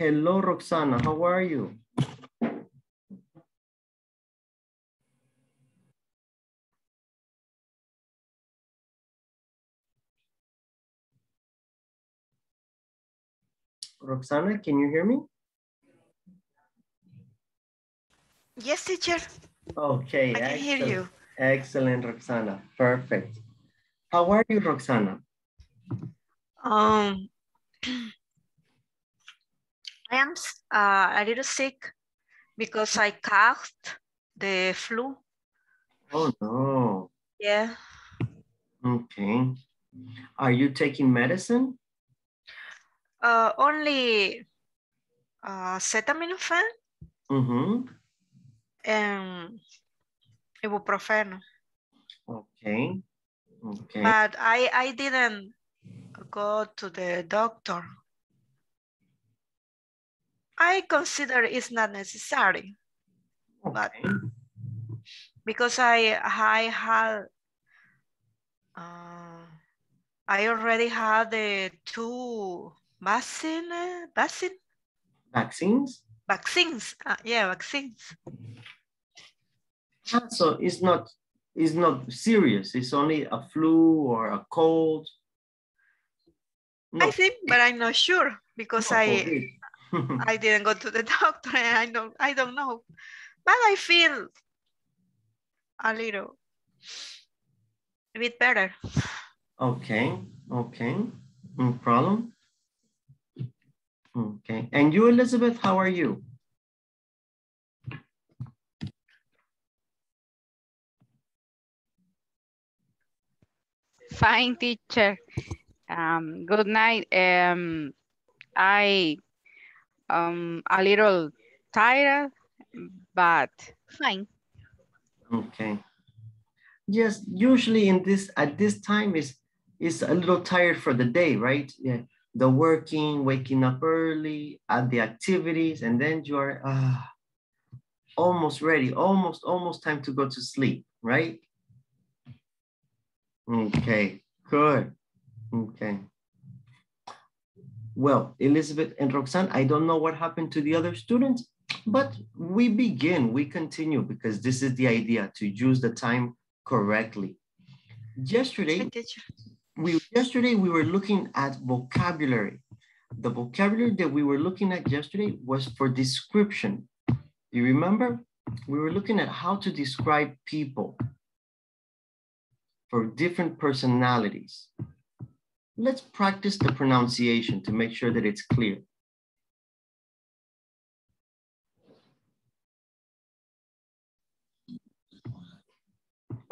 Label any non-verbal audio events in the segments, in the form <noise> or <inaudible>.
Hello, Roxana. How are you? Roxana, can you hear me? Yes, teacher. Okay. I can excellent. hear you. Excellent, Roxana. Perfect. How are you, Roxana? Um, <clears throat> I am uh, a little sick because I caught the flu. Oh, no. Yeah. Okay. Are you taking medicine? Uh, only uh, acetaminophen Mm-hmm. and ibuprofeno. Okay. Okay. But I, I didn't go to the doctor. I consider it's not necessary but- because I, I had, uh, I already had the two vaccine, vaccine, Vaccines? vaccines. Uh, yeah, vaccines. Ah, so it's not it's not serious. It's only a flu or a cold. No, I think, but I'm not sure because no, I. <laughs> I didn't go to the <laughs> doctor and I don't, I don't know. But I feel a little, a bit better. okay. Okay. No problem. Okay. And you, Elizabeth, how are you? Fine, teacher. Um, good night. Um, I um a little tired, but fine. Okay. Yes, usually in this at this time is is a little tired for the day, right? Yeah. The working, waking up early, at the activities, and then you are uh, almost ready, almost almost time to go to sleep, right? Okay, good. Okay. Well, Elizabeth and Roxanne, I don't know what happened to the other students, but we begin, we continue because this is the idea to use the time correctly. Yesterday, we yesterday we were looking at vocabulary. The vocabulary that we were looking at yesterday was for description. You remember? We were looking at how to describe people for different personalities. Let's practice the pronunciation to make sure that it's clear.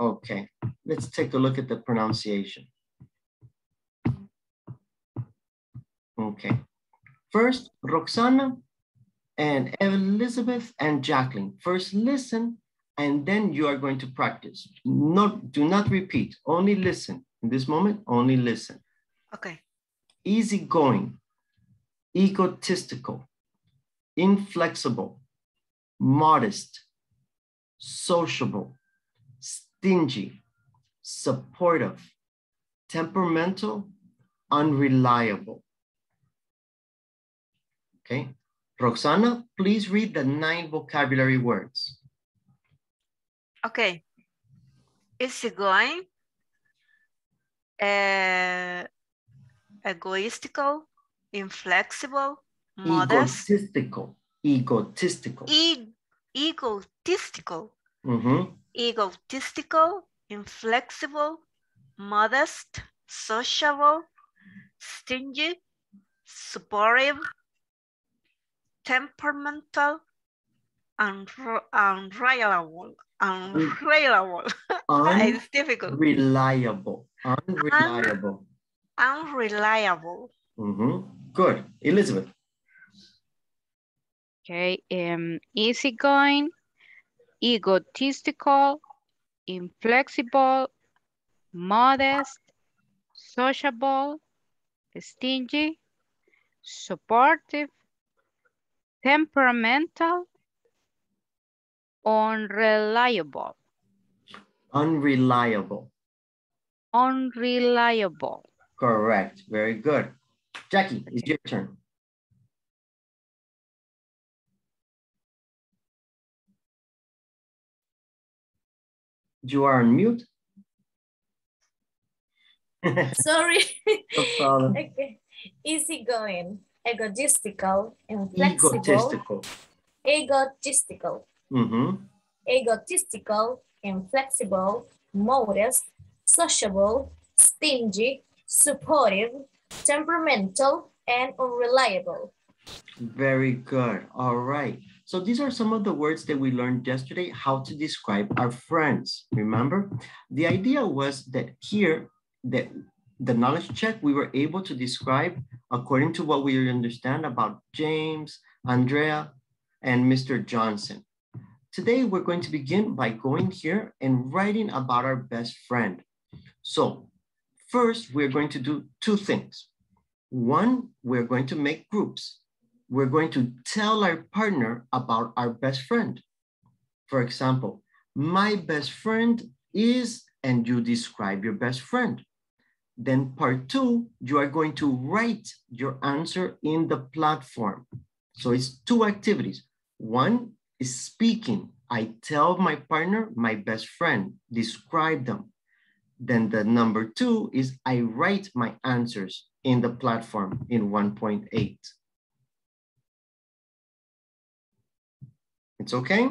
Okay, let's take a look at the pronunciation. Okay, first, Roxana and Elizabeth and Jacqueline. First listen, and then you are going to practice. Not, do not repeat, only listen. In this moment, only listen. Okay. Easygoing, egotistical, inflexible, modest, sociable, stingy, supportive, temperamental, unreliable. Okay, Roxana, please read the nine vocabulary words. Okay. Easygoing. Uh, egoistical, inflexible, modest, Egotistical, egotistical. e egotistical, Mhm. egotistical, inflexible, modest, sociable, stingy, supportive, temperamental, unre- unreliable, unreliable. <laughs> it's difficult. Reliable. Unreliable, unreliable. Unreliable. Mhm. Good, Elizabeth. Okay, um, easygoing, egotistical, inflexible, modest, sociable, stingy, supportive, temperamental, unreliable, Unreliable. unreliable. Correct. Very good. Jackie, it's your turn. You are on mute. <laughs> Sorry. no problem. <laughs> Okay. Easygoing, egotistical, and flexible. Egotistical. Egotistical. Mm -hmm. Egotistical and flexible, modest, sociable, stingy, supportive, temperamental, and unreliable. Very good. All right. So these are some of the words that we learned yesterday, how to describe our friends. Remember? The idea was that here, that the knowledge check, we were able to describe according to what we understand about James, Andrea, and Mr. Johnson. Today, we're going to begin by going here and writing about our best friend. So first, we're going to do two things. One, we're going to make groups. We're going to tell our partner about our best friend. For example, my best friend is, and you describe your best friend. Then part two, you are going to write your answer in the platform. So it's two activities. One is speaking. I tell my partner, my best friend, describe them. Then the number two is I write my answers in the platform in 1.8. It's okay?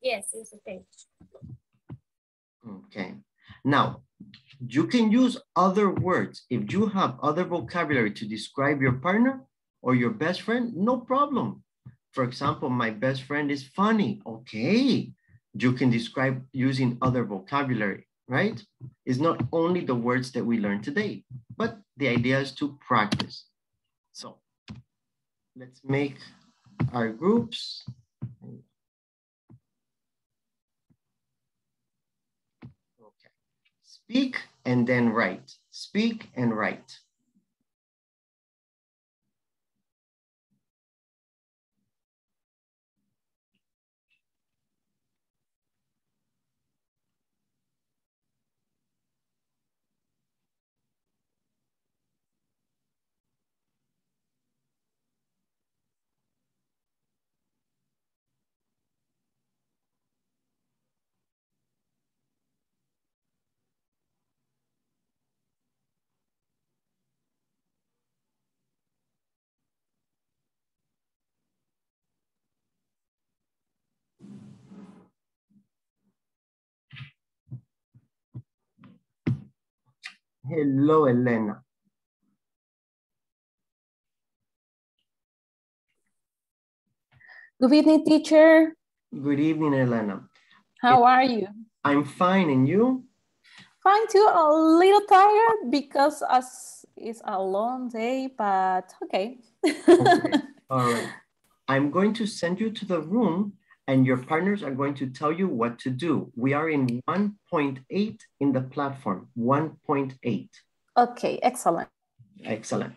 Yes, it's okay. Okay. Now, you can use other words. If you have other vocabulary to describe your partner or your best friend, no problem. For example, my best friend is funny. Okay. You can describe using other vocabulary, right? is not only the words that we learned today, but the idea is to practice. So let's make our groups. Okay. Speak and then write. Speak and write. Hello, Elena. Good evening, teacher. Good evening, Elena. How are you? I'm fine, and you? Fine too, a little tired because as it's a long day, but okay. Okay. <laughs> All right. I'm going to send you to the room and your partners are going to tell you what to do. We are in 1.8 in the platform, 1.8. okay, excellent. Excellent.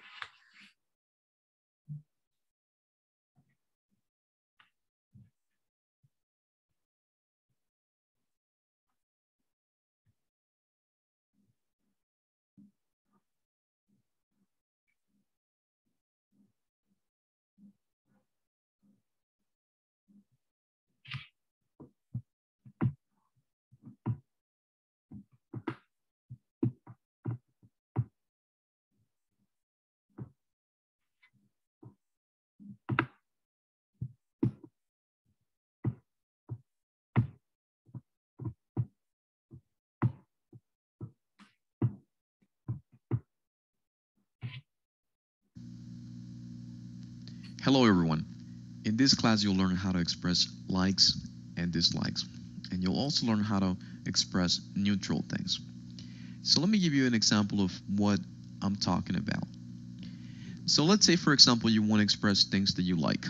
Hello everyone. In this class you'll learn how to express likes and dislikes and you'll also learn how to express neutral things. So let me give you an example of what I'm talking about. So let's say for example you want to express things that you like.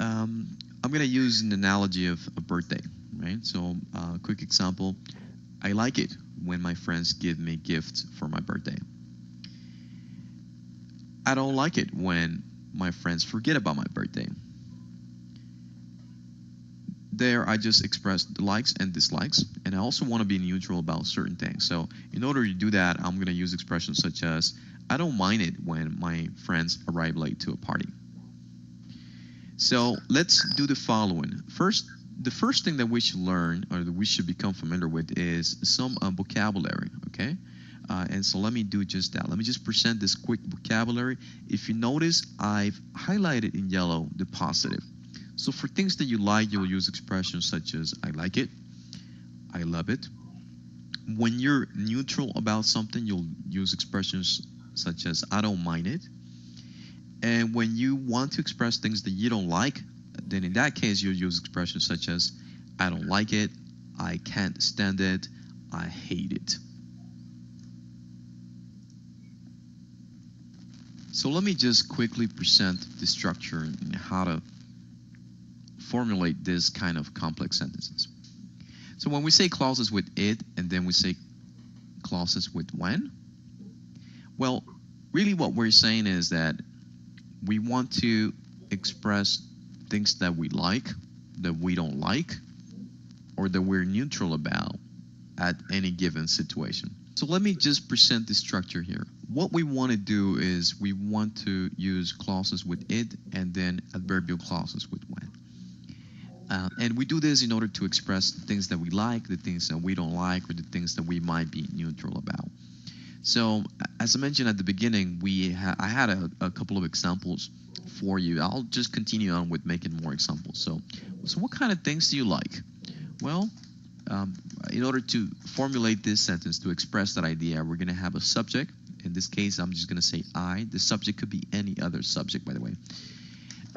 Um, I'm going to use an analogy of a birthday, right? So a uh, quick example, I like it when my friends give me gifts for my birthday. I don't like it when my friends forget about my birthday. There, I just express likes and dislikes, and I also want to be neutral about certain things. So, in order to do that, I'm going to use expressions such as I don't mind it when my friends arrive late to a party. So, let's do the following. First, the first thing that we should learn or that we should become familiar with is some uh, vocabulary, okay? Uh, and so let me do just that. Let me just present this quick vocabulary. If you notice, I've highlighted in yellow the positive. So for things that you like, you'll use expressions such as I like it, I love it. When you're neutral about something, you'll use expressions such as I don't mind it. And when you want to express things that you don't like, then in that case, you'll use expressions such as I don't like it, I can't stand it, I hate it. So let me just quickly present the structure and how to formulate this kind of complex sentences. So when we say clauses with it and then we say clauses with when, well, really what we're saying is that we want to express things that we like, that we don't like, or that we're neutral about at any given situation. So let me just present the structure here. What we want to do is we want to use clauses with it and then adverbial clauses with when. Uh, and we do this in order to express the things that we like, the things that we don't like, or the things that we might be neutral about. So, as I mentioned at the beginning, we ha I had a, a couple of examples for you. I'll just continue on with making more examples. So, so what kind of things do you like? Well, um, in order to formulate this sentence to express that idea, we're going to have a subject. In this case, I'm just going to say I. The subject could be any other subject, by the way.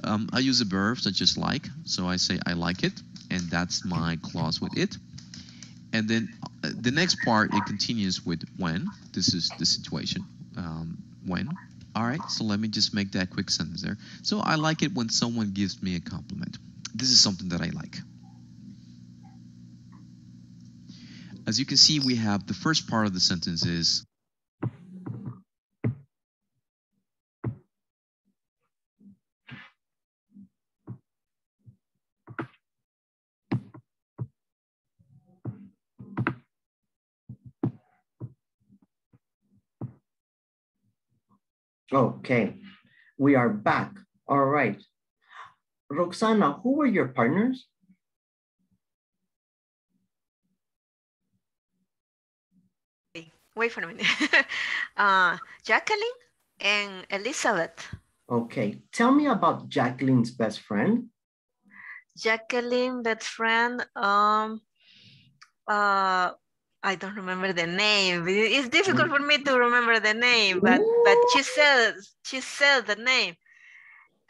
Um, I use a verb such as like, so I say I like it, and that's my clause with it. And then uh, the next part, it continues with when. This is the situation. Um, when. All right, so let me just make that quick sentence there. So I like it when someone gives me a compliment. This is something that I like. As you can see, we have the first part of the sentence is Okay, we are back. All right. Roxana, who were your partners? Wait for a minute. <laughs> uh, Jacqueline and Elizabeth. Okay, tell me about Jacqueline's best friend. Jacqueline, best friend. Um, uh, I don't remember the name. It's difficult for me to remember the name, but but she said she said the name,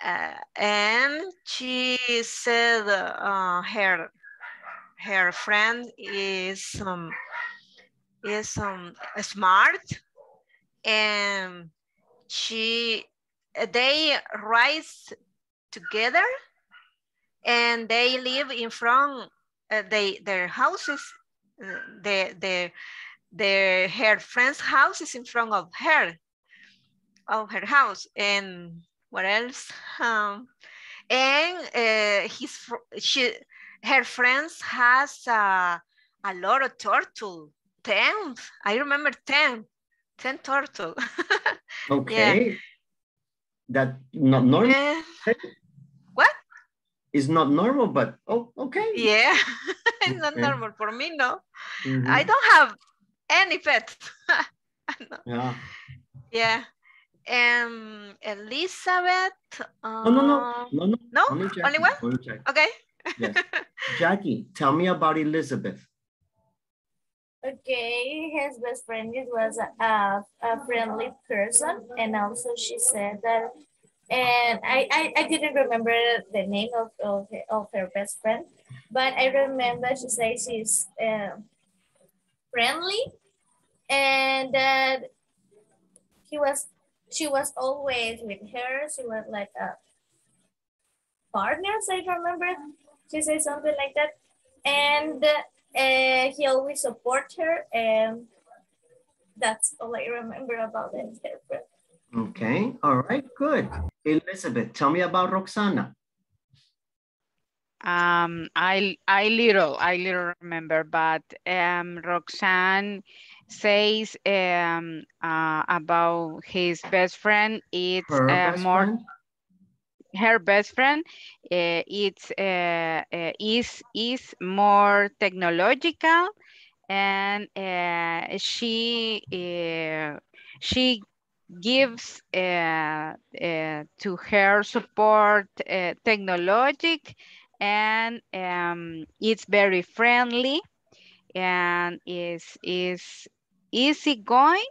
uh, and she said uh, her her friend is um is um smart, and she they rise together, and they live in front. Uh, they their houses the the the her friend's house is in front of her of her house. And what else? Um, and uh, his she her friends has uh, a lot of turtle 10 i remember 10 10 turtle. <laughs> Okay. Yeah. that not normal what it's not normal, but oh, okay. Yeah, <laughs> it's not normal for me, no. Mm -hmm. I don't have any pets. no. <laughs> Yeah. Yeah. Um, Elizabeth. Uh, no, no, no, no, no. No, only, only one. Only okay. yes. <laughs> Jackie, tell me about Elizabeth. Okay, his best friend was a, a friendly person, and also she said that and I, I, I didn't remember the name of, of, of her best friend, but I remember she says she's uh, friendly and that he was, she was always with her. She was like a partners, I remember. She said something like that. And uh, he always support her and that's all I remember about it. Okay, all right, good. Elizabeth, tell me about Roxana. Um, I I little I little remember, but um, Roxanne says um uh, about his best friend. It's Her uh, best more. Friend? her best friend uh, it's uh, uh, is is more technological and uh, she uh, she gives uh, uh, to her support uh, technologic and um, it's very friendly and is is easy going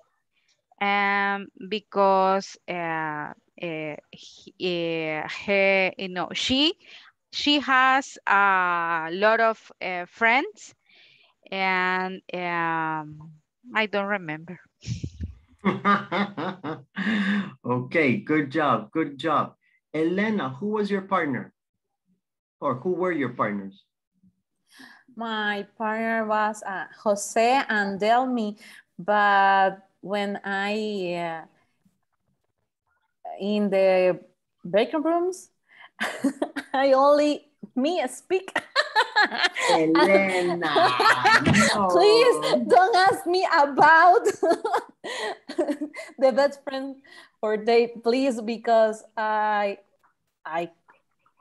um, because uh, uh, he, uh, her, you know, she she has a lot of uh, friends and um, I don't remember. <laughs> okay, good job, good job. Elena, who was your partner? Or who were your partners? My partner was uh, Jose and Delmi, but when I uh, in the break rooms, <laughs> I only me speak. <laughs> Elena, no. Please don't ask me about <laughs> the best friend or date, please, because I I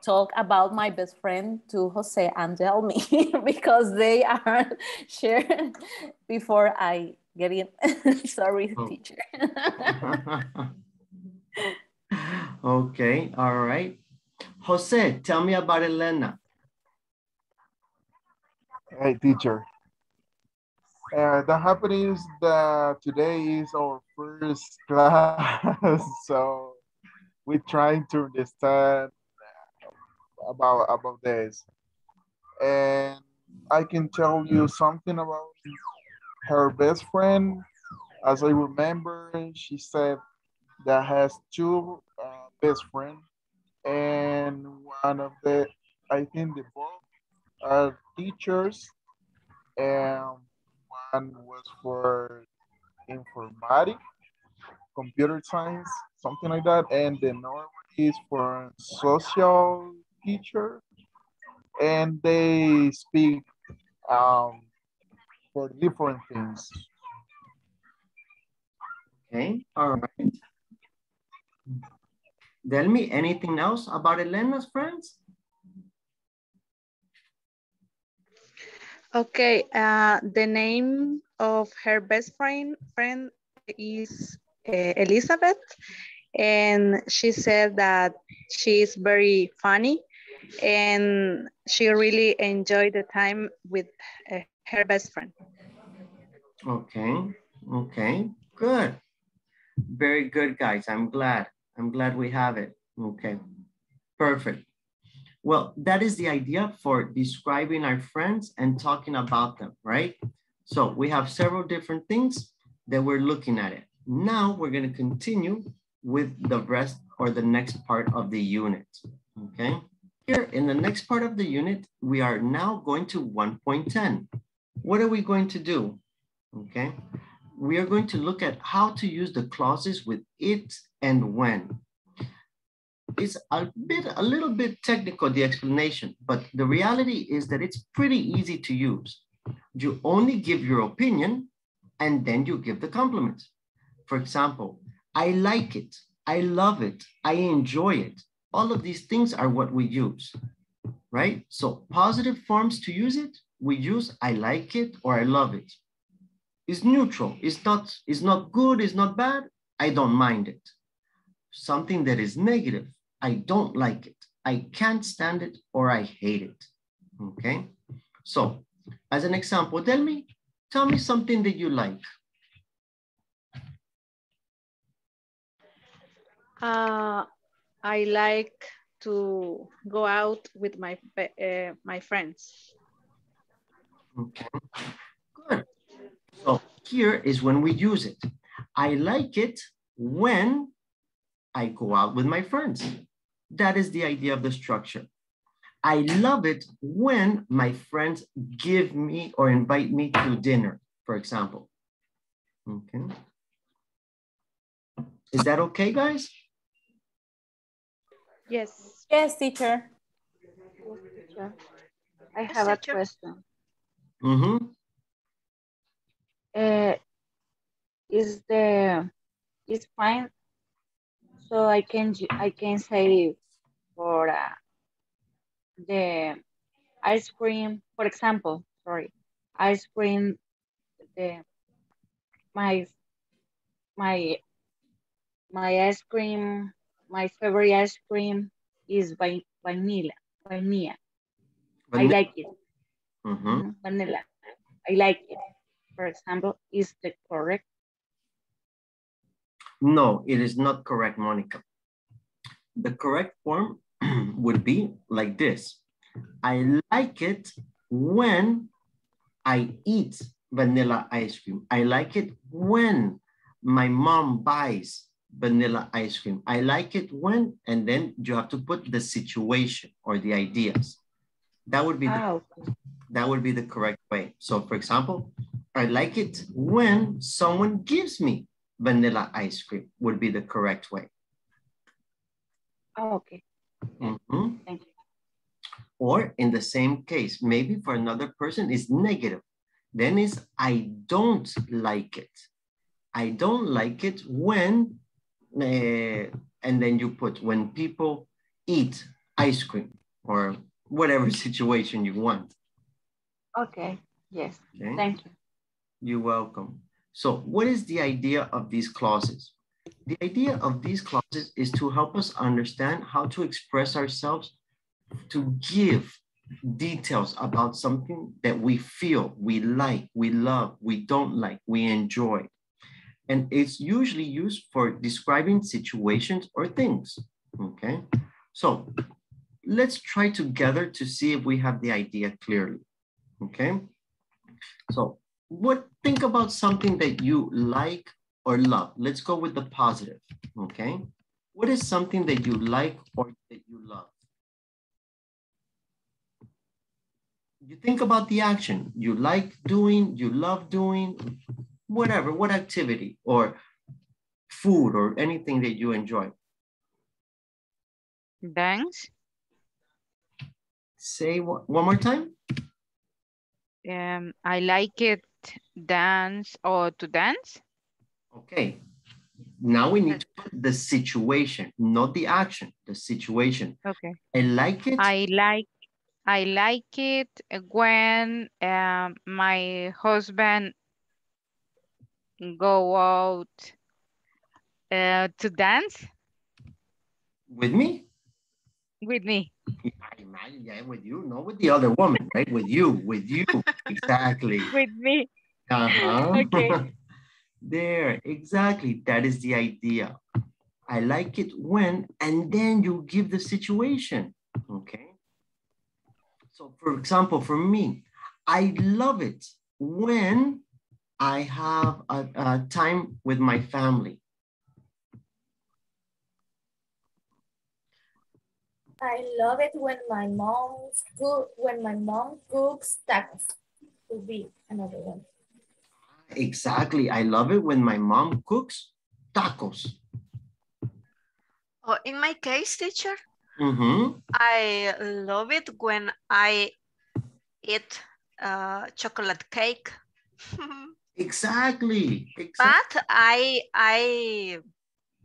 talk about my best friend to Jose and tell <laughs> me because they are <laughs> shared before I get in. Sorry, Oh. teacher. okay, all right. Jose, tell me about Elena. Hey, teacher. Uh, the happening is that today is our first <laughs> class, so we're trying to understand about about this. And I can tell you something about her best friend. As I remember, she said that has two uh, best friends, and one of the, I think the both are teachers, and one was for informatics, computer science, something like that, and the one is for social teacher, and they speak um, for different things. Okay, all right. Tell me anything else about Elena's friends? Okay, uh, the name of her best friend friend is uh, Elizabeth, and she said that she is very funny, and she really enjoyed the time with uh, her best friend. Okay, okay, good. Very good, guys. I'm glad. I'm glad we have it. Okay, perfect. Well, that is the idea for describing our friends and talking about them, right? So we have several different things that we're looking at it. Now we're going to continue with the rest or the next part of the unit, okay? Here in the next part of the unit, we are now going to 1.10. What are we going to do? Okay, we are going to look at how to use the clauses with it and when. It's a bit, a little bit technical, the explanation, but the reality is that it's pretty easy to use. You only give your opinion and then you give the complement. For example, I like it, I love it, I enjoy it. All of these things are what we use, right? So positive forms to use it, we use I like it or I love it. It's neutral, it's not, it's not good, it's not bad, I don't mind it. Something that is negative, I don't like it, I can't stand it, or I hate it, okay? So as an example, tell me, tell me something that you like. Uh, I like to go out with my uh, my friends. Okay, good. So here is when we use it. I like it when I go out with my friends. That is the idea of the structure. I love it when my friends give me or invite me to dinner, for example. Okay. Is that okay, guys? Yes. Yes, teacher. I have a question. Mm-hmm. Uh, is the is fine? So I can I can say for uh, the ice cream, for example, sorry, ice cream, the my my my ice cream, my favorite ice cream is by vanilla, vanilla. I like it. Mhm. Mhm, Vanilla. I like it. For example, is the correct? No, it is not correct, Monica. The correct form <clears throat> would be like this. I like it when I eat vanilla ice cream. I like it when my mom buys vanilla ice cream. I like it when, and then you have to put the situation or the ideas. That would be the that would be the correct way. So for example, I like it when someone gives me vanilla ice cream would be the correct way. Ah, okay. Mhm. Thank you. Or in the same case, maybe for another person is negative. Then is I don't like it. I don't like it when, eh, and then you put when people eat ice cream or whatever <laughs> situation you want. Okay. Yes. Okay. Thank you. You're welcome. So what is the idea of these clauses? The idea of these clauses is to help us understand how to express ourselves, to give details about something that we feel, we like, we love, we don't like, we enjoy. And it's usually used for describing situations or things, okay? So let's try together to see if we have the idea clearly, okay? So what think about something that you like or love. Let's go with the positive, okay? What is something that you like or that you love? You think about the action you like doing, you love doing, whatever, what activity or food or anything that you enjoy. Dance. Say one one more time. Um, I like it dance or to dance. Okay. Now we need to put the situation, not the action, the situation. Okay. I like it. I like I like it when um, my husband go out uh, to dance with me. with me. Yeah, with you, not with the other woman, right? With you, with you, <laughs> exactly. With me. Uh-huh. Okay. <laughs> there, exactly. That is the idea. I like it when, and then you give the situation, okay? So for example, for me, I love it when I have a, a time with my family. I love it when my mom cook when my mom cooks tacos. Would be another one. Exactly. I love it when my mom cooks tacos. Oh, in my case, teacher, Mm-hmm. I love it when I eat uh, chocolate cake. <laughs> Exactly. exactly. but I I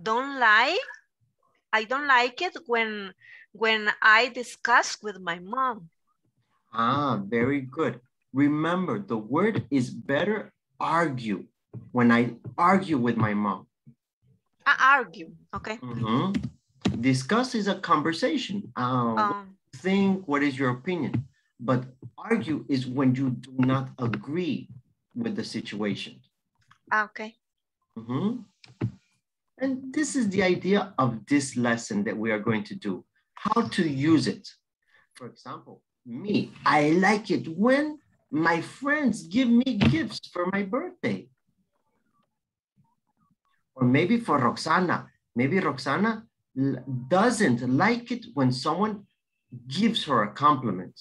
don't like I don't like it when when I discuss with my mom. Ah, very good. Remember, the word is better argue. When I argue with my mom. I argue, okay? Mhm. Discuss is a conversation. Um, Um, think, what is your opinion? But argue is when you do not agree with the situation. okay. Mhm. And this is the idea of this lesson that we are going to do, how to use it. For example, me, I like it when my friends give me gifts for my birthday. Or maybe for Roxana, maybe Roxana doesn't like it when someone gives her a compliment.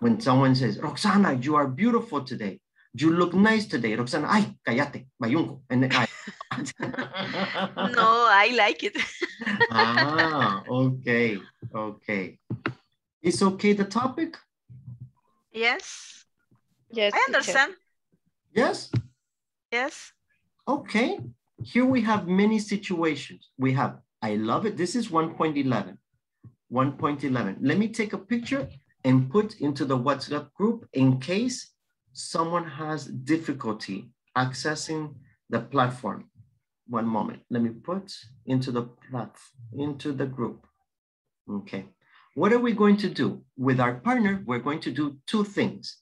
When someone says, Roxana, you are beautiful today. You look nice today. Roxana, ay, cállate, bayunco. And I, <laughs> No, I like it. ah, okay, okay. Is okay the topic? Yes, Yes. I understand. Yes? Yes. Okay. Here we have many situations. We have, I love it. This is 1.11. 1.11. Let me take a picture and put into the WhatsApp group in case someone has difficulty accessing the platform. One moment, let me put into the platform, into the group. Okay, what are we going to do? With our partner, we're going to do two things.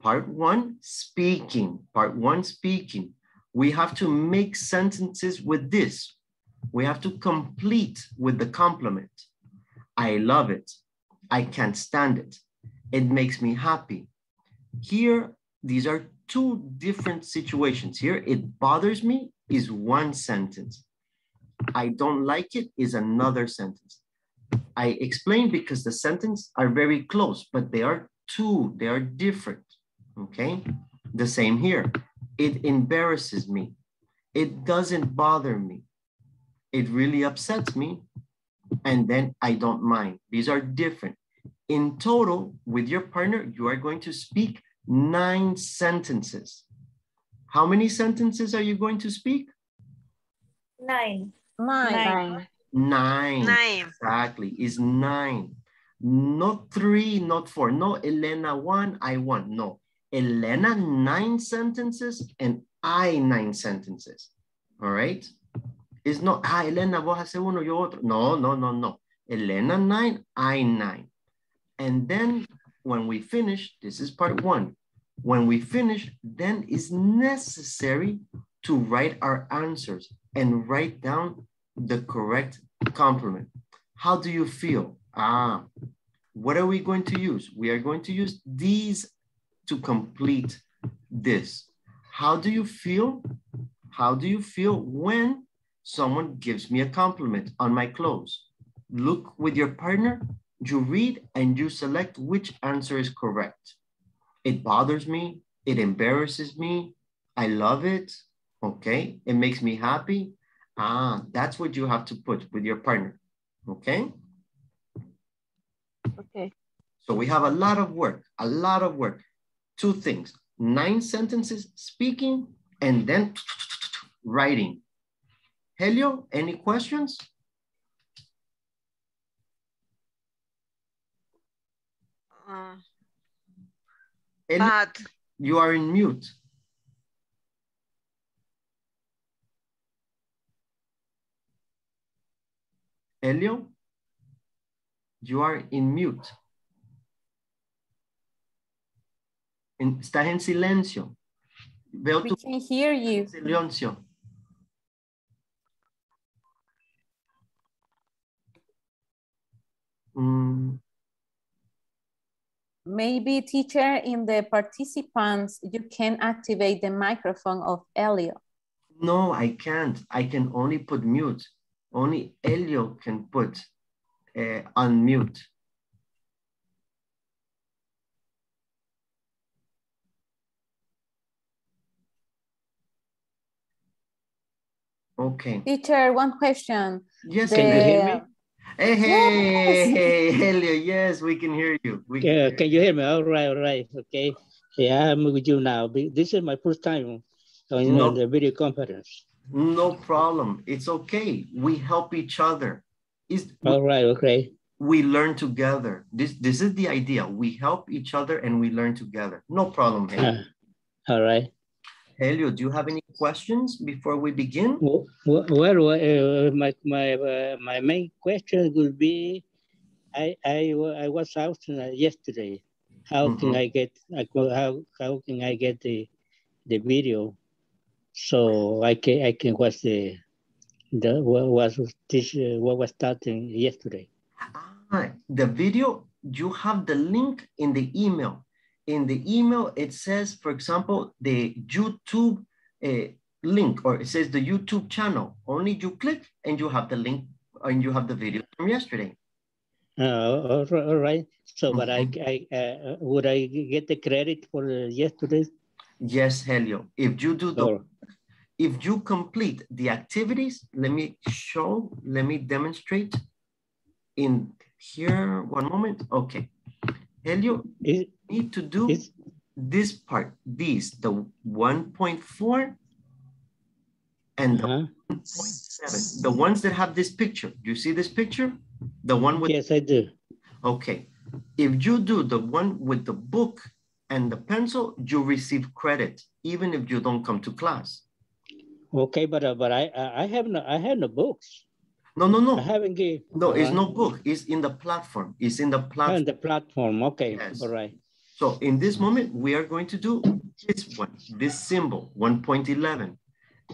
Part one, speaking. Part one, speaking. We have to make sentences with this. We have to complete with the complement. I love it. I can't stand it. It makes me happy. Here, these are two different situations. Here, it bothers me is one sentence. I don't like it is another sentence. I explain because the sentence are very close, but they are two, they are different, okay? The same here. It embarrasses me. It doesn't bother me. It really upsets me. And then I don't mind. These are different. In total, with your partner, you are going to speak nine sentences. How many sentences are you going to speak? Nine. Nine. Nine. Nine. Nine. Exactly, is nine. Not three, not four. No, Elena one, I one. No, Elena nine sentences and I nine sentences. All right? It's not, ah, Elena, vos hace uno, yo otro. No, no, no, no. Elena nine, I nine. And then when we finish, this is part one. When we finish, then it's necessary to write our answers and write down the correct complement. How do you feel? Ah, what are we going to use? We are going to use these to complete this. How do you feel? How do you feel when someone gives me a compliment on my clothes? Look with your partner, you read and you select which answer is correct. It bothers me, it embarrasses me, I love it, okay? It makes me happy. Ah, that's what you have to put with your partner, okay? Okay. So we have a lot of work, a lot of work. Two things, nine sentences, speaking, and then writing. Helio, any questions? Uh, Helio, but you are in mute. Helio, you are in mute. En- estás en silencio. Veo We tu can hear you. silencio. Mm, Maybe teacher in the participants, you can activate the microphone of Helio. no, I can't. I can only put mute. Only Helio can put uh, unmute. Okay. Teacher, one question. Yes, The- can you hear me? Hey, hey, Yes. hey, Helio, yes, we can hear you. We can Yeah, hear can you hear me? All right, all right, okay. Yeah, I'm with you now. This is my first time on No. on the video conference. No problem. It's okay. We help each other. It's, All right, okay. we learn together. This this is the idea. We help each other and we learn together. No problem, Helio. Uh, All right. Helio, do you have any questions before we begin? Well, well, uh, my my uh, my main question would be, I I I was out uh, yesterday. How can Mhm. I get I co- how how can I get the the video so I can I can watch the the what was this uh, what was starting yesterday. Ah, the video, you have the link in the email. In the email, it says, for example, the YouTube uh, link, or it says the YouTube channel. Only you click and you have the link and you have the video from yesterday. Uh, all right. So, but I, I uh, would I get the credit for uh, yesterday? Yes, Helio. If you do the, Or- if you complete the activities, let me show, let me demonstrate in here, one moment. Okay. Helio, Is, need to do is, this part, these, the 1.4 and the uh-huh. 1.7, the ones that have this picture. Do you see this picture? The one with Yes, I do. Okay. If you do the one with the book and the pencil, you receive credit, even if you don't come to class. Okay, but uh, but I I I have no I have no books. No, no, no. I haven't give. No, it's Alright. no book. It's in the platform. It's in the Oh, platform. on the platform. Okay, Yes. all right. So in this moment, we are going to do this one, this symbol, 1.11.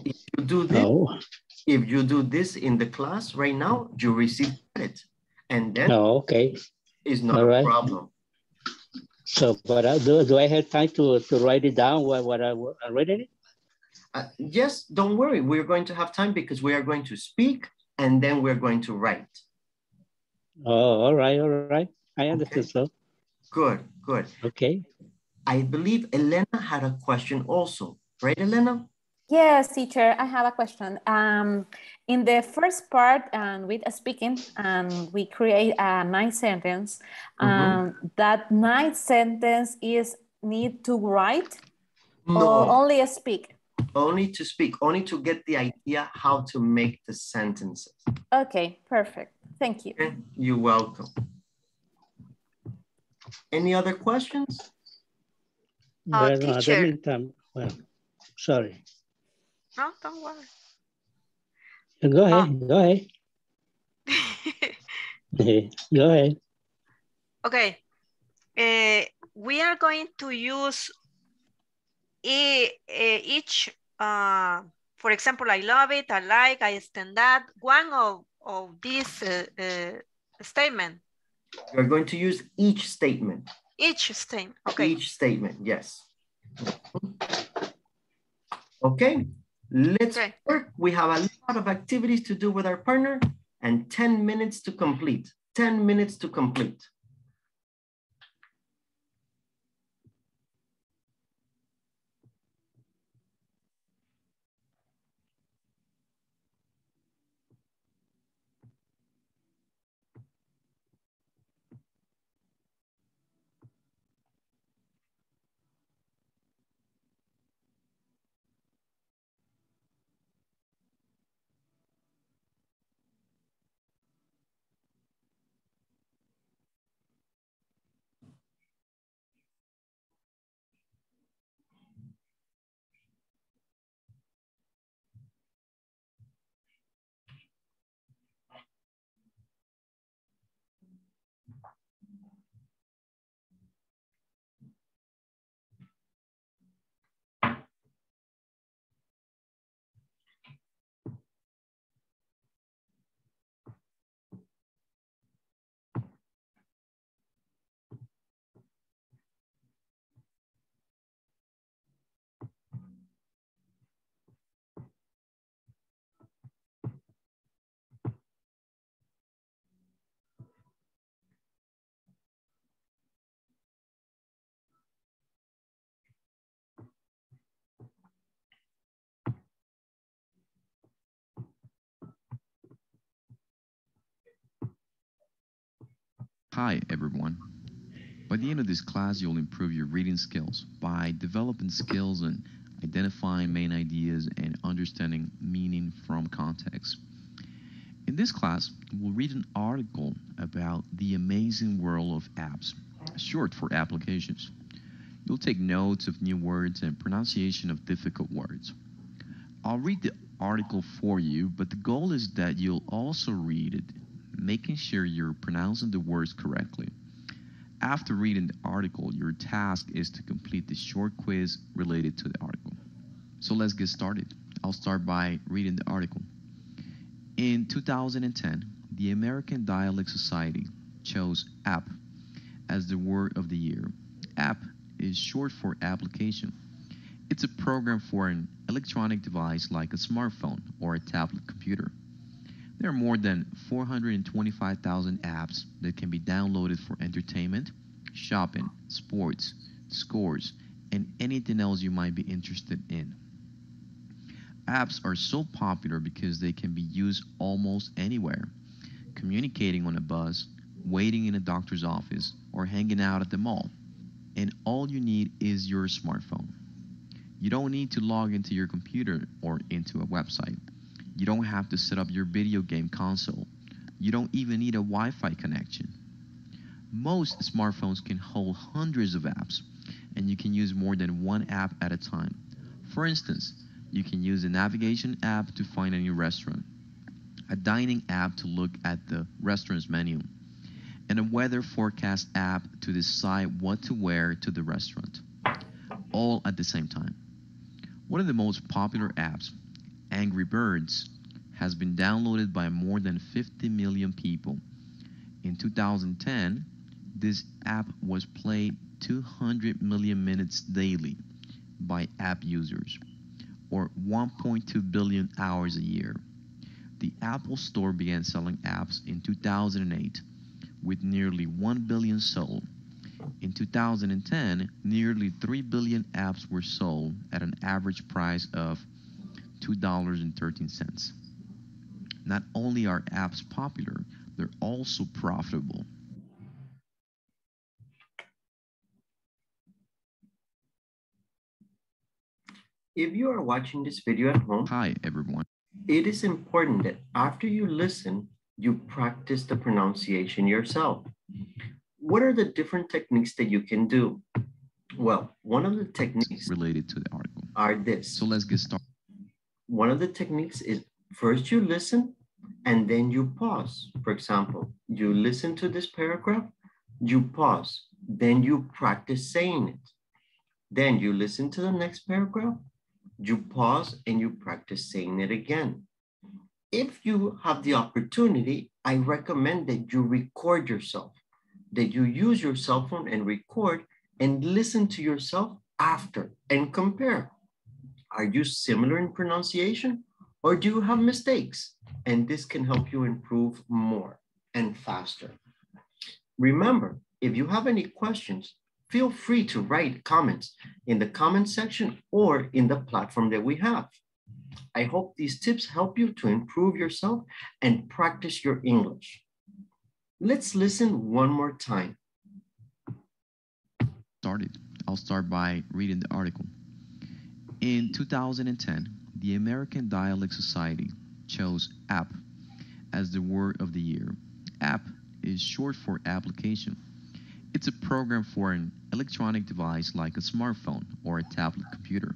If you do this, Oh, if you do this in the class right now, you receive credit. And then oh, okay. it's not All a right. problem. So, but uh, do, do I have time to, to write it down what, what I, what I read it? Uh, yes, don't worry. We're going to have time because we are going to speak and then we're going to write. Oh, all right, all right. I understood so. Good, good. Okay. I believe Elena had a question also, right, Elena? Yes, teacher, I have a question. Um, in the first part, um, with speaking, um, we create a nice sentence. Um, That nice sentence is need to write or No, only speak? Only to speak, only to get the idea how to make the sentences. Okay, perfect. Thank you. Okay, you're welcome. Any other questions? Well, Uh, no, at the teacher. meantime, well, sorry. No, don't worry. Go ahead, go ahead. <laughs> go ahead. Okay. Uh, we are going to use e- eh, each, uh, for example, I love it, I like, I stand that, one of, of these uh, uh, statement, You're going to use each statement. each statement, okay. Each statement, yes. Okay, let's Okay. work. We have a lot of activities to do with our partner and 10 minutes to complete. 10 minutes to complete. Hi, everyone. By the end of this class, you'll improve your reading skills by developing skills in identifying main ideas and understanding meaning from context. In this class, we'll read an article about the amazing world of apps, short for applications. You'll take notes of new words and pronunciation of difficult words. I'll read the article for you, but the goal is that you'll also read it, making sure you're pronouncing the words correctly. After reading the article, your task is to complete the short quiz related to the article. So let's get started. I'll start by reading the article. In 2010, the American Dialect Society chose app as the word of the year. App is short for application. It's a program for an electronic device like a smartphone or a tablet computer. There are more than 425,000 apps that can be downloaded for entertainment, shopping, sports, scores, and anything else you might be interested in. Apps are so popular because they can be used almost anywhere. Communicating on a bus, waiting in a doctor's office, or hanging out at the mall. And all you need is your smartphone. You don't need to log into your computer or into a website. You don't have to set up your video game console. You don't even need a Wi-Fi connection. Most smartphones can hold hundreds of apps, and you can use more than one app at a time. For instance, you can use a navigation app to find a new restaurant, a dining app to look at the restaurant's menu, and a weather forecast app to decide what to wear to the restaurant, all at the same time. One of the most popular apps, Angry Birds, has been downloaded by more than 50 million people. In 2010, this app was played 200 million minutes daily by app users, or 1.2 billion hours a year. The Apple Store began selling apps in 2008 with nearly 1 billion sold. In 2010, nearly 3 billion apps were sold at an average price of $2.13. Not only are apps popular, they're also profitable. If you are watching this video at home, Hi, everyone. it is important that after you listen, you practice the pronunciation yourself. What are the different techniques that you can do? Well, one of the techniques Related to the article. are this. So let's get started. One of the techniques is first you listen and then you pause. For example, you listen to this paragraph, you pause, then you practice saying it. Then you listen to the next paragraph, you pause and you practice saying it again. If you have the opportunity, I recommend that you record yourself, that you use your cell phone and record and listen to yourself after and compare. Are you similar in pronunciation or do you have mistakes? And this can help you improve more and faster. Remember, if you have any questions, feel free to write comments in the comment section or in the platform that we have. I hope these tips help you to improve yourself and practice your English. Let's listen one more time. started. I'll start by reading the article. In 2010, the American Dialect Society chose app as the word of the year. App is short for application. It's a program for an electronic device like a smartphone or a tablet computer.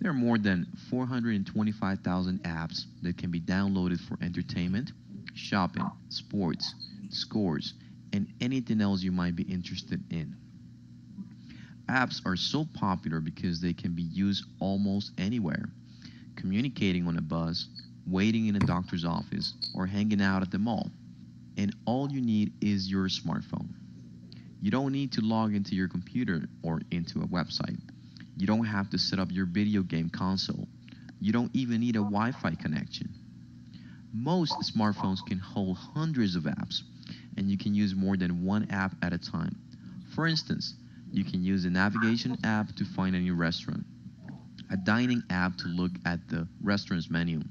There are more than 425,000 apps that can be downloaded for entertainment, shopping, sports, scores, and anything else you might be interested in. Apps are so popular because they can be used almost anywhere. Communicating on a bus, waiting in a doctor's office, or hanging out at the mall. And all you need is your smartphone. You don't need to log into your computer or into a website. You don't have to set up your video game console. You don't even need a Wi Fi connection. Most smartphones can hold hundreds of apps, and you can use more than one app at a time. For instance, you can use a navigation app to find a new restaurant, a dining app to look at the restaurant's menu,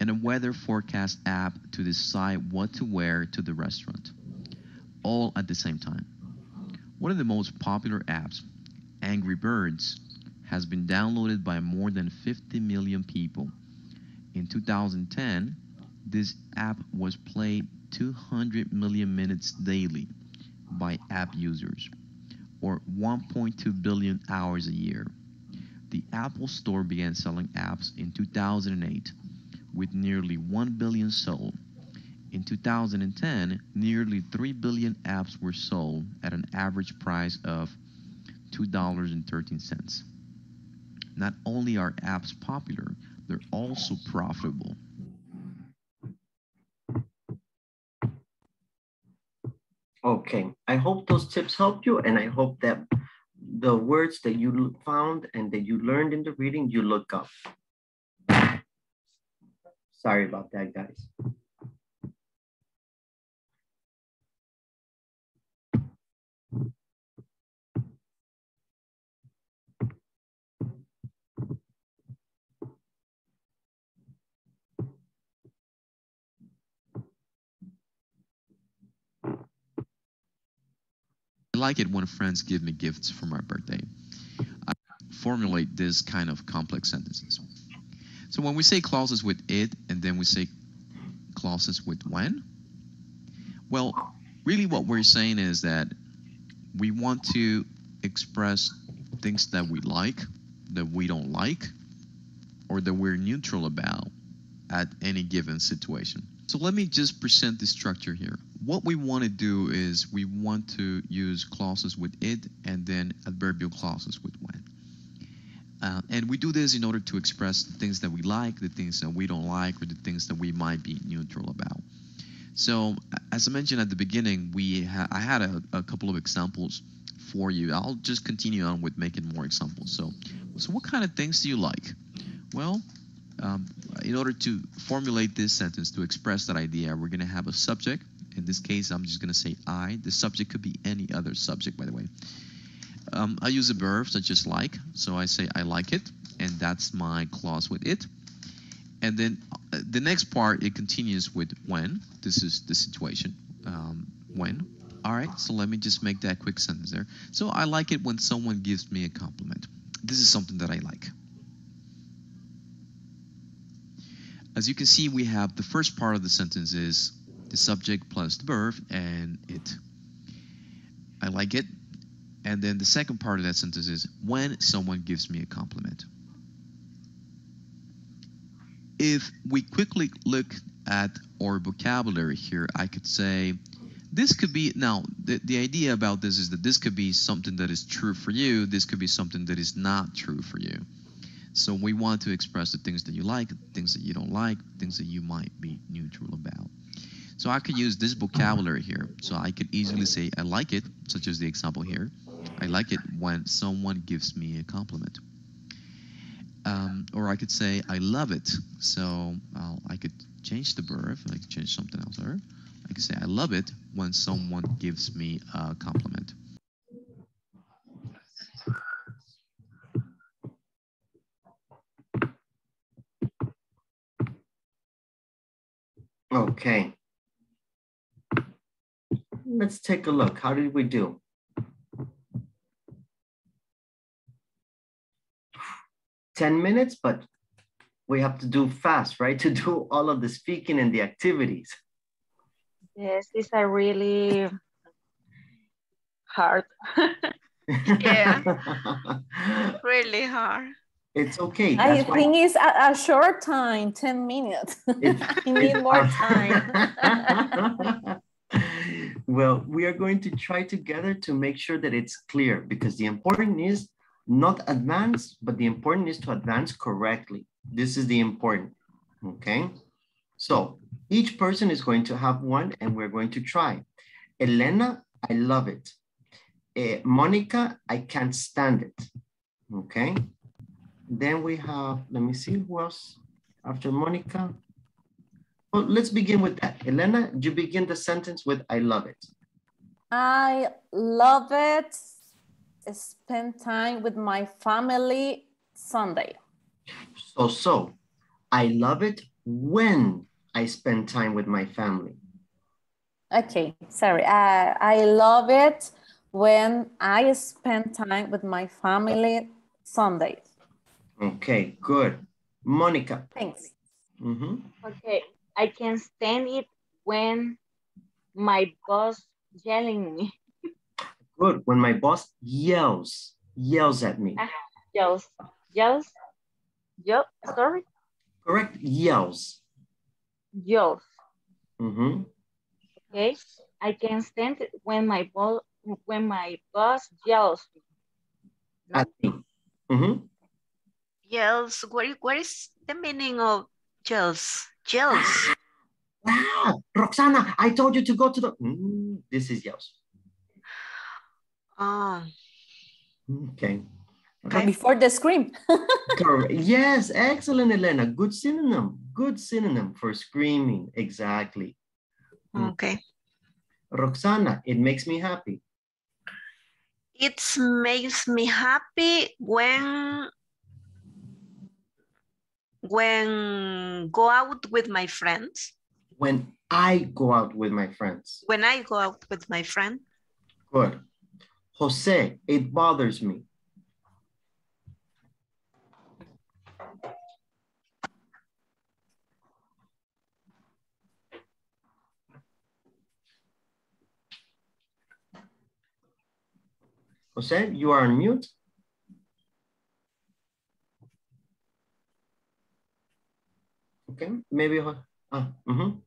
and a weather forecast app to decide what to wear to the restaurant, all at the same time. One of the most popular apps, Angry Birds, has been downloaded by more than 50 million people. In 2010, this app was played 200 million minutes daily by app users or 1.2 billion hours a year. The Apple Store began selling apps in 2008 with nearly 1 billion sold. In 2010, nearly 3 billion apps were sold at an average price of $2.13. Not only are apps popular, they're also profitable. Okay, I hope those tips helped you and I hope that the words that you found and that you learned in the reading, you look up. Sorry about that, guys. Like it when friends give me gifts for my birthday. I formulate this kind of complex sentences. So when we say clauses with it and then we say clauses with when, Well, really what we're saying is that we want to express things that we like, that we don't like, or that we're neutral about at any given situation. So let me just present the structure here. What we want to do is we want to use clauses with it and then adverbial clauses with when. Uh, and we do this in order to express the things that we like, the things that we don't like, or the things that we might be neutral about. So, as I mentioned at the beginning, we ha I had a, a couple of examples for you. I'll just continue on with making more examples. So, so what kind of things do you like? Well, um, in order to formulate this sentence to express that idea, we're going to have a subject. In this case, I'm just going to say I. The subject could be any other subject, by the way. Um, I use a verb such as like, so I say I like it, and that's my clause with it. And then uh, the next part, it continues with when. This is the situation. Um, when. All right, so let me just make that quick sentence there. So I like it when someone gives me a compliment. This is something that I like. As you can see, we have the first part of the sentence is the subject plus the verb and it. I like it. And then the second part of that sentence is when someone gives me a compliment. If we quickly look at our vocabulary here, I could say this could be now the, the idea about this is that this could be something that is true for you, this could be something that is not true for you. So we want to express the things that you like, things that you don't like, things that you might be neutral about. So I could use this vocabulary here. So I could easily say I like it, such as the example here. I like it when someone gives me a compliment. Um, or I could say I love it. So I'll, I could change the verb. I could change something else there. I could say I love it when someone gives me a compliment. Okay. Let's take a look. How did we do? Ten minutes, but we have to do fast, right? <laughs> To do all of the speaking and the activities. Yes, these are really hard. <laughs> yeah, <laughs> really hard. It's okay. I That's why- think it's a, a short time, 10 minutes. you need more time. Well, we are going to try together to make sure that it's clear because the important is not advance, but the important is to advance correctly. This is the important, okay? So each person is going to have one and we're going to try. Elena, I love it. Eh, Monica, I can't stand it, okay? Then we have, let me see who else after Monica. Well, let's begin with that. Elena, you begin the sentence with I love it. I love it. Spend time with my family Sunday. So, so, I love it when I spend time with my family. Okay, sorry. Uh, I love it when I spend time with my family Sunday. Okay, good. Monica. Thanks. Mhm. Okay, I can stand it when my boss yelling me. Good. When my boss yells, yells at me. Ah, Yells, yells, yell, sorry, Correct? Yells. yells. Mm-hmm. Okay, I can stand it when my boss when my boss yells. At me. Mhm. Yells. What, i- what is the meaning of yells? Yells. Wow, Roxana, I told you to go to the. Mm, this is yells. Oh, Okay. But before the scream. <laughs> Yes, excellent, Elena. Good synonym. Good synonym for screaming. Exactly. okay. Roxana, it makes me happy. It makes me happy when when go out with my friends. When I go out with my friends. When I go out with my friend. Good. Jose, it bothers me. Jose, you are on mute. Okay, maybe, ah, mhm.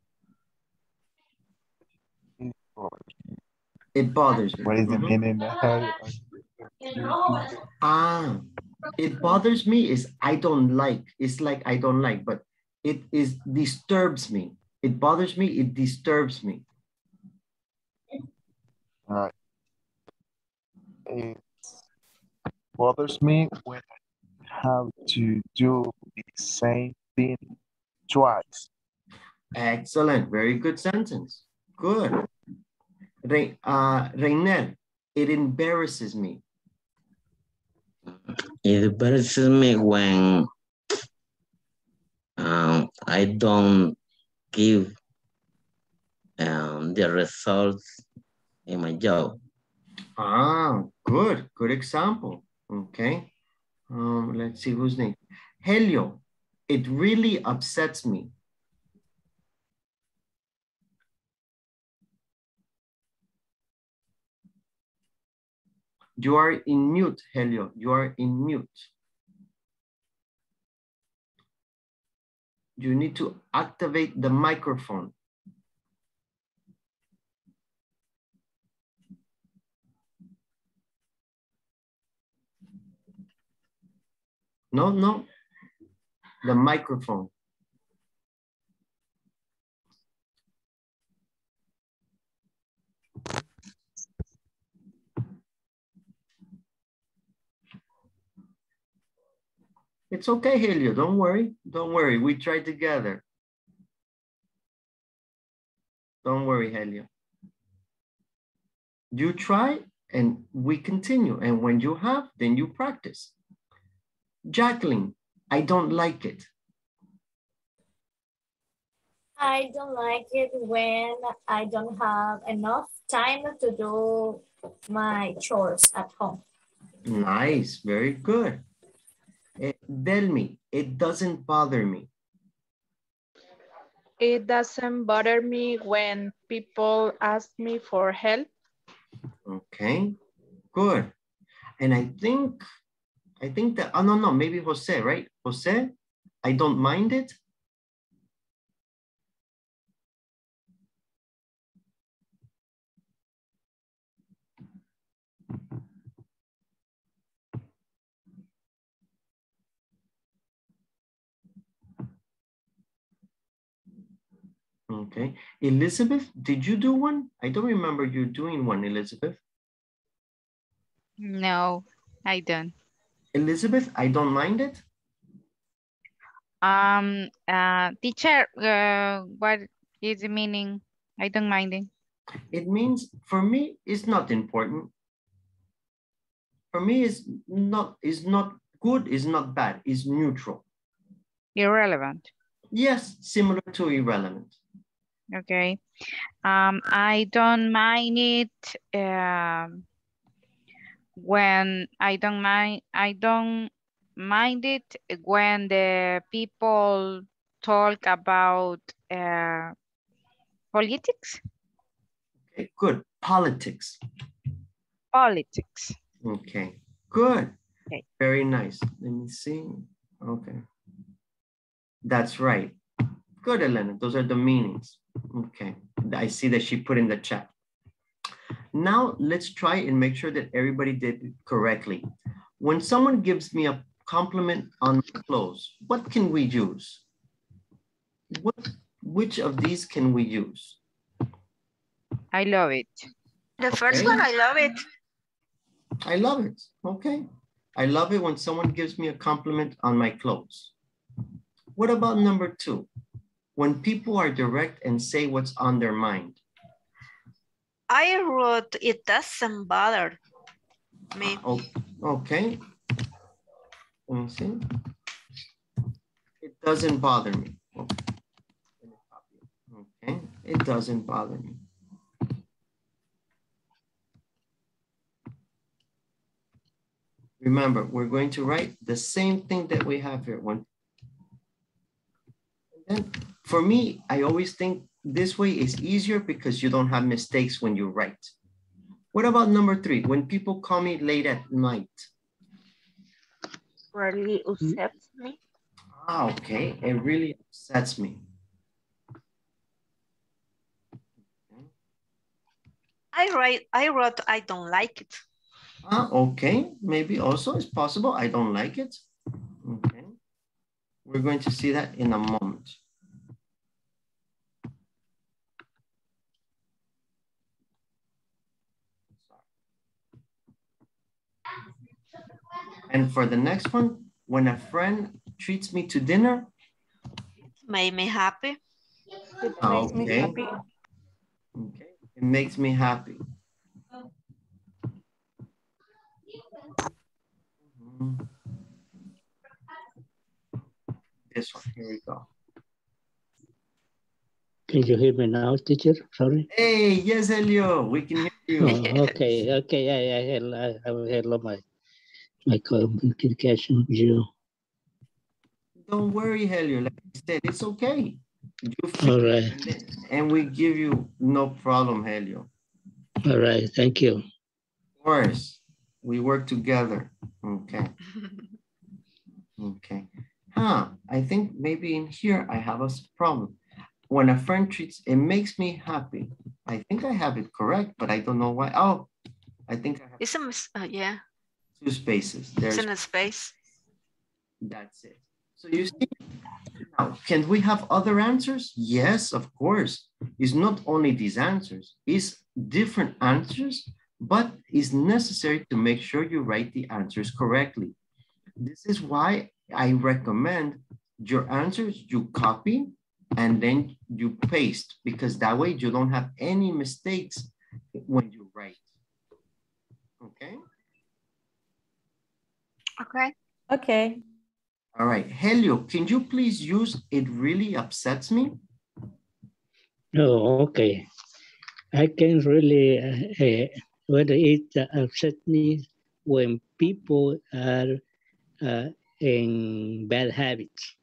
It bothers me. What is the Mhm. meaning? Ah, it bothers me is I don't like. It's like I don't like, but it is disturbs me. It bothers me, it disturbs me. Right. It bothers me when I have to do the same thing twice. Excellent, very good sentence. Good. Re, uh, Reiner, it embarrasses me. It embarrasses me when um, I don't give um, the results in my job. Ah, good, good example. Okay. Um, let's see whose name. Helio, it really upsets me. You are in mute, Helio. You are in mute. You need to activate the microphone. No, no. The microphone. It's okay, Helio. Don't worry. Don't worry. We try together. Don't worry, Helio. You try and we continue. And when you have, then you practice. Jacqueline, I don't like it. I don't like it when I don't have enough time to do my chores at home. Nice, very good. Eh, Delmi, it doesn't bother me. It doesn't bother me when people ask me for help. Okay, good. And I think, I think that, oh, no, no, maybe Jose, right? Jose, I don't mind it. Okay, Elizabeth, did you do one? I don't remember you doing one, Elizabeth. No, I don't. Elizabeth, I don't mind it. Um, uh, teacher, uh, what is the meaning? I don't mind it. It means for me, it's not important. For me, it's not, it's not good, it's not bad, it's neutral. Irrelevant. Yes, similar to irrelevant. Okay. Um, I don't mind it um, when I don't mind I don't mind it when the people talk about uh, politics. Okay, good. Politics. Politics. Okay, good. Okay. Very nice. Let me see. Okay. That's right. Good, Elena. Those are the meanings. Okay. I see that she put in the chat. Now let's try and make sure that everybody did correctly. When someone gives me a compliment on my clothes, what can we use? What, which of these can we use? I love it. The first Okay. one, I love it. I love it. Okay. I love it when someone gives me a compliment on my clothes. What about number two? When people are direct and say what's on their mind. I wrote, it doesn't bother me. Oh, okay. Mm, me. It doesn't bother me. Oh. Okay, it doesn't bother me. Remember, we're going to write the same thing that we have here. One. And then for me, I always think this way is easier because you don't have mistakes when you write. What about number three? When people call me late at night. Really upsets me. Ah, okay. It really upsets me. I write, I wrote, I don't like it. Ah, okay. Maybe also it's possible. I don't like it. Okay. We're going to see that in a moment. And for the next one, when a friend treats me to dinner. Made me happy. It makes me happy. Okay. It makes me happy. Mhm. This one, here we go. Can you hear me now, teacher? Sorry. Hey, yes, Helio, we can hear you. Oh, okay, okay. I, I, had, I, I had lost my my communication with you. Don't worry, Helio. Like I said, it's okay. You fix All it, right, and we give you no problem, Helio. all right. Thank you. Of course, we work together. Okay. <laughs> Okay. Huh, I think maybe in here I have a problem. When a friend treats, it makes me happy. I think I have it correct, but I don't know why. Oh, I think I have It's a, mis- uh, yeah, two spaces. it's There's, in a space. that's it. So you see, now, can we have other answers? Yes, of course. It's not only these answers, it's different answers, but it's necessary to make sure you write the answers correctly. This is why I recommend your answers you copy and then you paste because that way you don't have any mistakes when you write. Okay? Okay. Okay. All right, Helio, can you please use it really upsets me? Oh, okay. I can really, uh, uh, whether it uh, upset me when people are uh, in bad habits.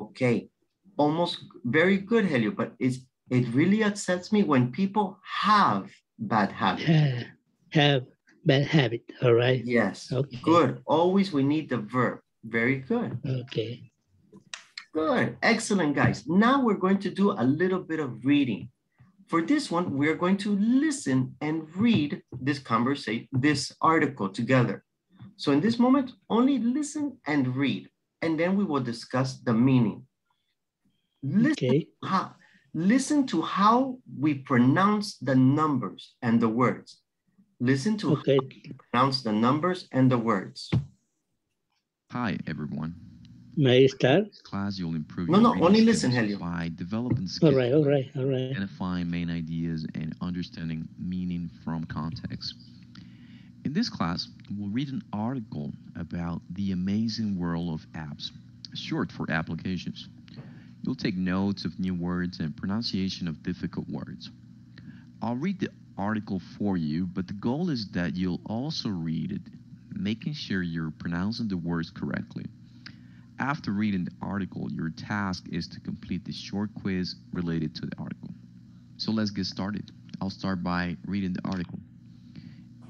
Okay, almost very good, Helio, but it's, it really upsets me when people have bad habits. Have, have bad habit, all right? Yes, Okay. good. Always we need the verb. Very good. Okay. Good. Excellent, guys. Now we're going to do a little bit of reading. For this one, we're going to listen and read this conversation, this article together. So in this moment, only listen and read, and then we will discuss the meaning. Listen, Okay. how, listen to how we pronounce the numbers and the words. Listen to Okay. how we pronounce the numbers and the words. Hi, everyone. May I start? This class, you'll improve No, your no, only listen, skills Helio. by developing skills, all right, all right, all right. identifying main ideas, and understanding meaning from context. In this class, we'll read an article about the amazing world of apps, short for applications. You'll take notes of new words and pronunciation of difficult words. I'll read the article for you, but the goal is that you'll also read it, making sure you're pronouncing the words correctly. After reading the article, your task is to complete the short quiz related to the article. So let's get started. I'll start by reading the article.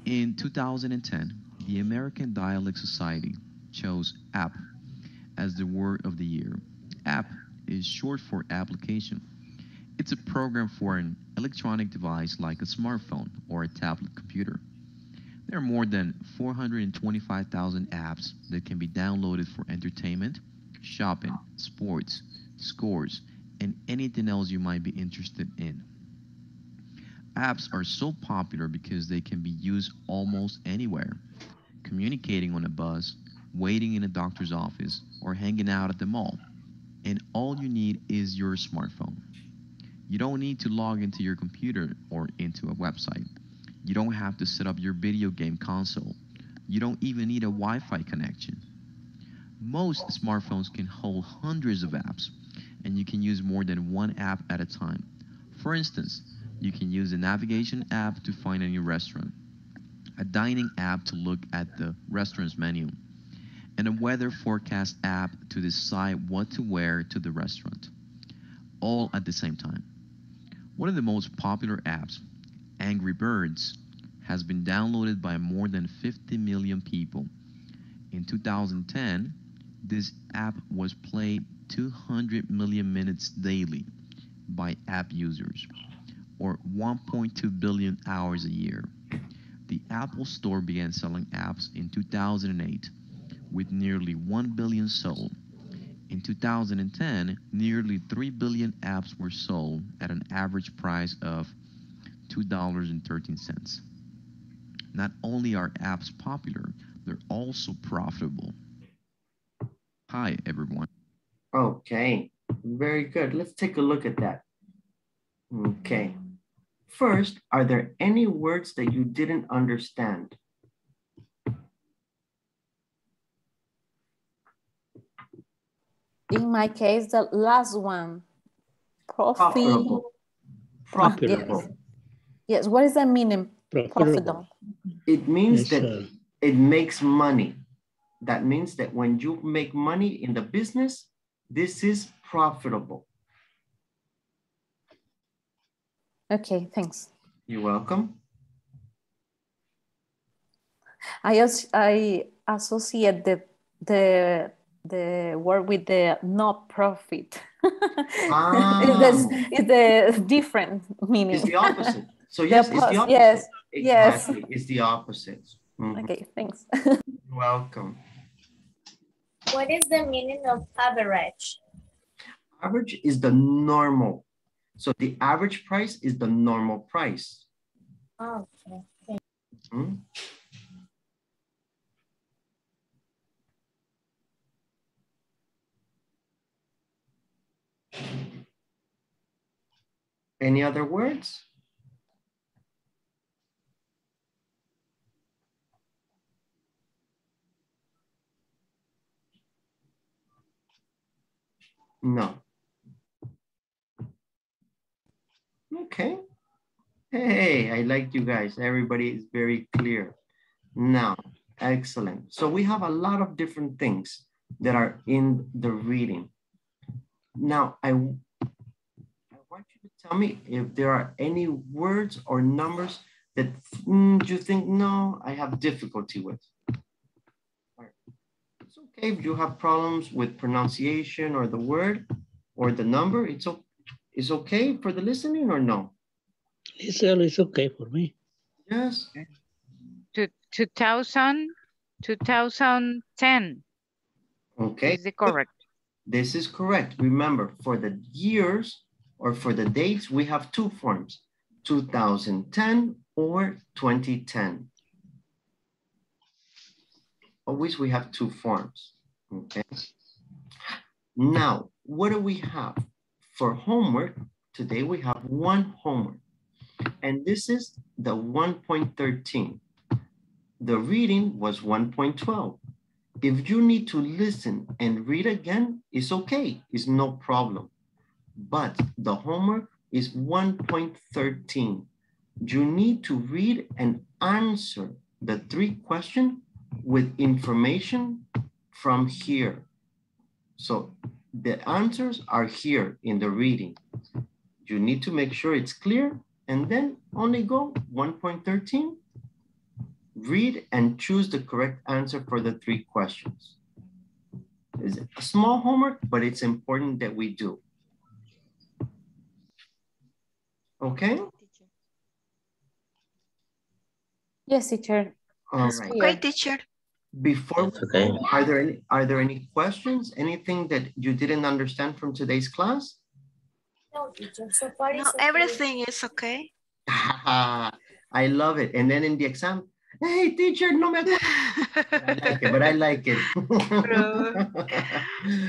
In 2010, the American Dialect Society chose app as the word of the year. App is short for application. It's a program for an electronic device like a smartphone or a tablet computer. There are more than 425,000 apps that can be downloaded for entertainment, shopping, sports, scores, and anything else you might be interested in. Apps are so popular because they can be used almost anywhere. Communicating on a bus, waiting in a doctor's office, or hanging out at the mall. And all you need is your smartphone. You don't need to log into your computer or into a website. You don't have to set up your video game console. You don't even need a Wi Fi connection. Most smartphones can hold hundreds of apps, and you can use more than one app at a time. For instance, you can use a navigation app to find a new restaurant, a dining app to look at the restaurant's menu, and a weather forecast app to decide what to wear to the restaurant, all at the same time. One of the most popular apps, Angry Birds, has been downloaded by more than 50 million people. In 2010, this app was played 200 million minutes daily by app users, or 1.2 billion hours a year. The Apple Store began selling apps in 2008 with nearly 1 billion sold. In 2010, nearly 3 billion apps were sold at an average price of $2.13. Not only are apps popular, they're also profitable. Hi, everyone. Okay, very good. Let's take a look at that. Okay. First, are there any words that you didn't understand? In my case, the last one. Profit. Profitable. Profitable. Yes. Yes, what is that meaning? Profitable. It means It's, that uh, it makes money. That means that when you make money in the business, this is profitable. Okay, thanks. You're welcome. I as- I associate the the the work with the not profit. Ah. <laughs> it's, the, it's the different meaning. It's the opposite. So <laughs> The yes, it's the opposite, opposite. yes, yes. It's the opposite. Mhm. Okay, thanks. Welcome. What is the meaning of average? Average is the normal. So the average price is the normal price. Oh, okay. Hmm? Any other words? No. Okay. Hey, I like you guys. Everybody is very clear. Now, excellent. So we have a lot of different things that are in the reading. Now, I, I want you to tell me if there are any words or numbers that mm, you think, no, I have difficulty with. All right. It's okay if you have problems with pronunciation or the word or the number. It's, o- it's okay for the listening or no? It's always okay for me. Yes. Two- 2000, 2010 Okay. is the correct. This is correct. Remember, for the years or for the dates, we have two forms, 2010 or 2010. Always we have two forms, okay? Now, what do we have? For homework, today we have one homework. And this is the 1.13. The reading was 1.12. If you need to listen and read again, it's okay, it's no problem. But the homework is 1.13. You need to read and answer the three questions with information from here. So the answers are here in the reading. You need to make sure it's clear and then only go 1.13 read and choose the correct answer for the three questions. It's a small homework, but it's important that we do. Okay? Yes, teacher. All It's right. clear. Okay, teacher. Before, okay. are there any are there any questions? Anything that you didn't understand from today's class? No, teacher, so far No, it's okay. everything is okay. <laughs> I love it. And then in the exam, hey teacher, no me acuerdo. <laughs> I like it, but I like it.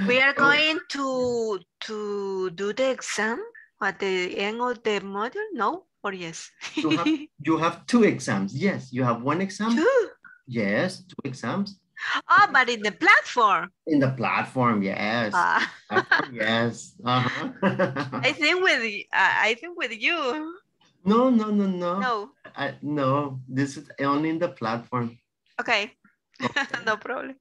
We are <laughs> going to to do the exam at the end of the module, no? Or yes? You have, <laughs> you have two exams. Yes, you have one exam. Two? Yes, two exams. Oh, but in the platform. In the platform, yes. Ah, Platform, yes. Uh-huh. I think with I think with you. No, no, no, no. No. I, no, this is only in the platform. Okay. <laughs> no problem.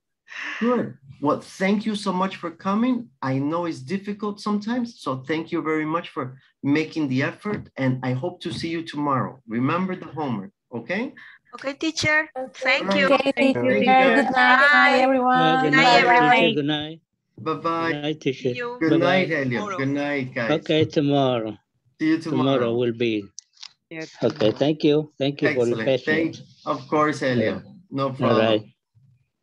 Good. Well, thank you so much for coming. I know it's difficult sometimes, so thank you very much for making the effort, and I hope to see you tomorrow. Remember the homework, Okay? Okay, teacher. Thank you. Okay, Thank you, Good night, good night, everyone. good night, night, everyone. Good night. Bye-bye. Good night, teacher. Good night, Helio. Good night, guys. Okay, tomorrow. See you Tomorrow tomorrow. will be. Yes. Okay, thank you. Thank you for your Excellent. Thank, of course, Helio. No problem. right.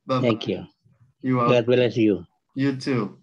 Bye-bye. Thank you. You are, God bless you. you too.